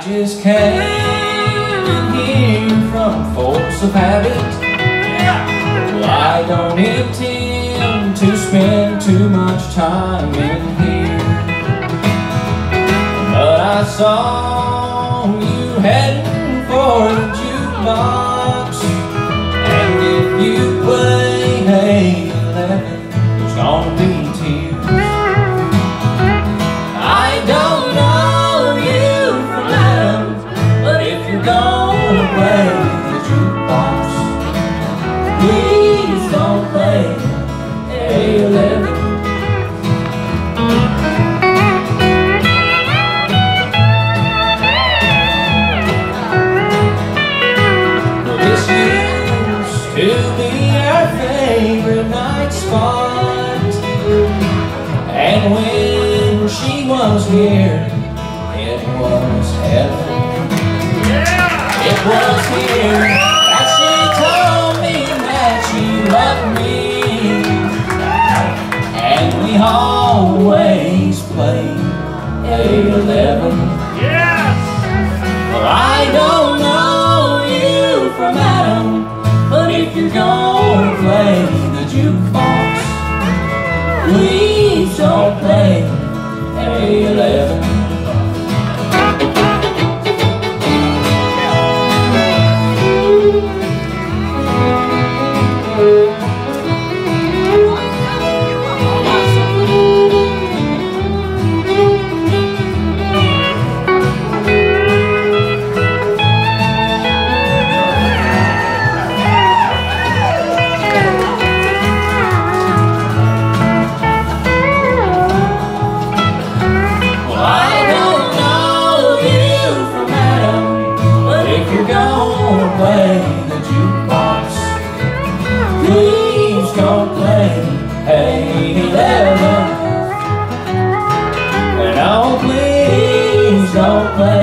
just can't hear from force of habit. Well, I don't intend to spend too much time in here. But I saw you heading for the jukebox. And if you play A-11, there's gonna be to be our favorite night spot. And when she was here, it was heaven. It was here that she told me that she loved me. And we always played A-11. Well, I know you're gonna play the jukebox, please don't play A11. Oh,